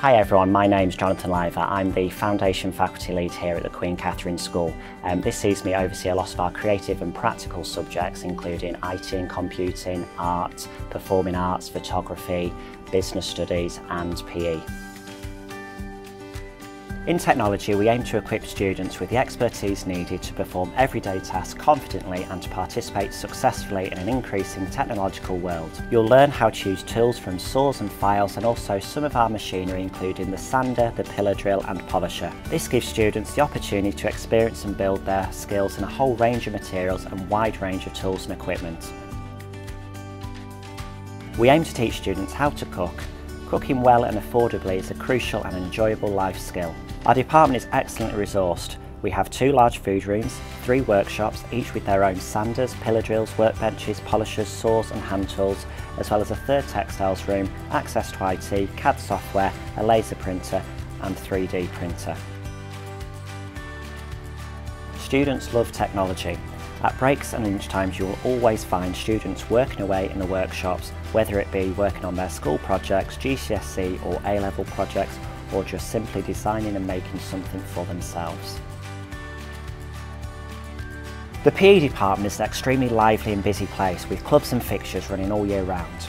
Hi everyone, my name's Jonathan Liver. I'm the Foundation Faculty Lead here at the Queen Katherine School. Um, this sees me oversee a lot of our creative and practical subjects including IT and computing, art, performing arts, photography, business studies and PE. In technology, we aim to equip students with the expertise needed to perform everyday tasks confidently and to participate successfully in an increasing technological world. You'll learn how to use tools from saws and files and also some of our machinery including the sander, the pillar drill and polisher. This gives students the opportunity to experience and build their skills in a whole range of materials and wide range of tools and equipment. We aim to teach students how to cook. Cooking well and affordably is a crucial and enjoyable life skill. Our department is excellently resourced. We have two large food rooms, three workshops, each with their own sanders, pillar drills, workbenches, polishers, saws and hand tools, as well as a third textiles room, access to IT, CAD software, a laser printer and 3D printer. Students love technology. At breaks and lunchtimes you will always find students working away in the workshops, whether it be working on their school projects, GCSE or A-level projects or just simply designing and making something for themselves. The PE department is an extremely lively and busy place with clubs and fixtures running all year round.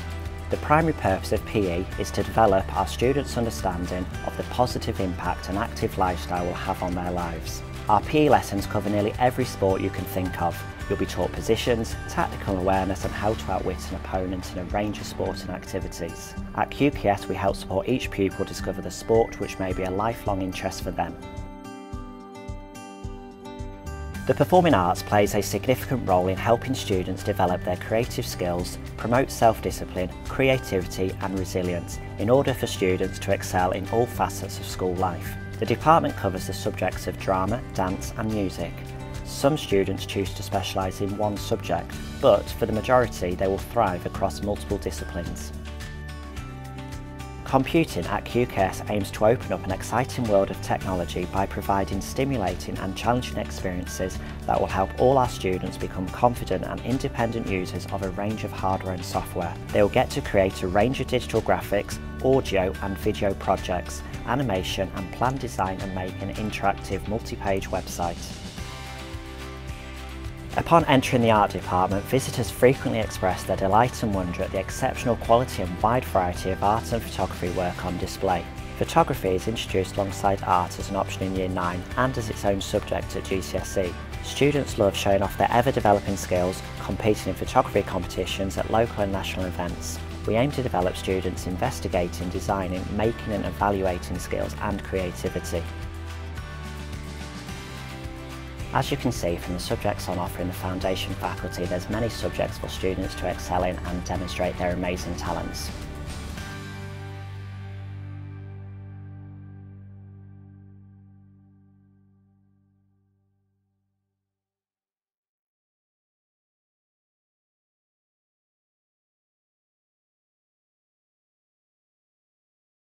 The primary purpose of PE is to develop our students' understanding of the positive impact an active lifestyle will have on their lives. Our PE lessons cover nearly every sport you can think of. You'll be taught positions, tactical awareness and how to outwit an opponent in a range of sporting activities. At QKS we help support each pupil discover the sport which may be a lifelong interest for them. The performing arts plays a significant role in helping students develop their creative skills, promote self-discipline, creativity and resilience in order for students to excel in all facets of school life. The department covers the subjects of drama, dance and music. Some students choose to specialise in one subject, but for the majority they will thrive across multiple disciplines. Computing at QKS aims to open up an exciting world of technology by providing stimulating and challenging experiences that will help all our students become confident and independent users of a range of hardware and software. They will get to create a range of digital graphics, audio and video projects, animation and plan design and make an interactive multi-page website. Upon entering the art department, visitors frequently express their delight and wonder at the exceptional quality and wide variety of art and photography work on display. Photography is introduced alongside art as an option in Year 9 and as its own subject at GCSE. Students love showing off their ever-developing skills, competing in photography competitions at local and national events. We aim to develop students' investigating, designing, making and evaluating skills and creativity. As you can see from the subjects on offer in the Foundation faculty, there's many subjects for students to excel in and demonstrate their amazing talents.